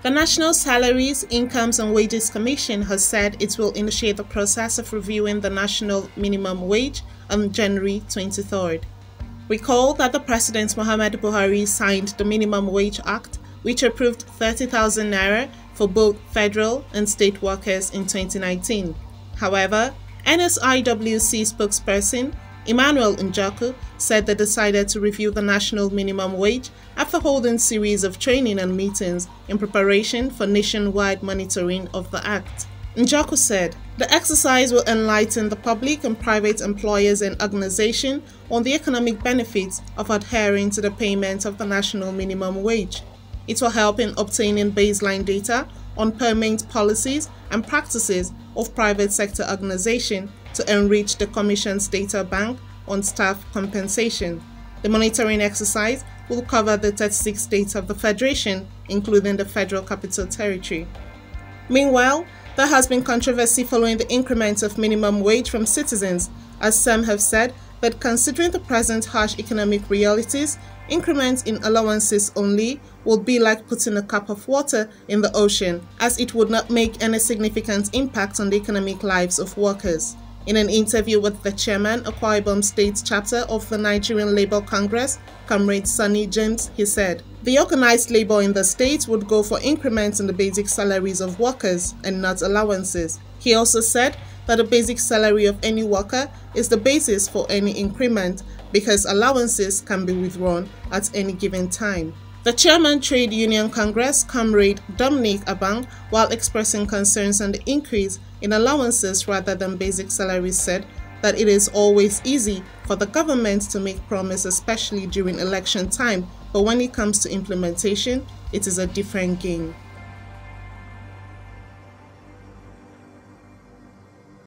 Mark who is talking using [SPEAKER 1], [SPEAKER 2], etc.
[SPEAKER 1] The National Salaries, Incomes and Wages Commission has said it will initiate the process of reviewing the national minimum wage on January 23rd. Recall that the President Muhammadu Buhari signed the Minimum Wage Act, which approved 30,000 naira for both federal and state workers in 2019. However, NSIWC spokesperson Emmanuel Njoku said they decided to review the national minimum wage after holding a series of training and meetings in preparation for nationwide monitoring of the act. Njoku said, the exercise will enlighten the public and private employers and organizations on the economic benefits of adhering to the payment of the national minimum wage. It will help in obtaining baseline data on permanent policies and practices of private sector organizations to enrich the Commission's data bank on staff compensation. The monitoring exercise will cover the 36 states of the Federation, including the Federal Capital Territory. Meanwhile, there has been controversy following the increment of minimum wage from citizens, as some have said that considering the present harsh economic realities, increments in allowances only would be like putting a cup of water in the ocean, as it would not make any significant impact on the economic lives of workers. In an interview with the chairman, Akwa Ibom State chapter of the Nigerian Labour Congress, Comrade Sonny James, he said, the organized labor in the state would go for increments in the basic salaries of workers and not allowances. He also said that the basic salary of any worker is the basis for any increment because allowances can be withdrawn at any given time. The chairman Trade Union Congress, Comrade Dominic Abang, while expressing concerns on the increase in allowances rather than basic salaries, said that it is always easy for the government to make promises, especially during election time, but when it comes to implementation, it is a different game.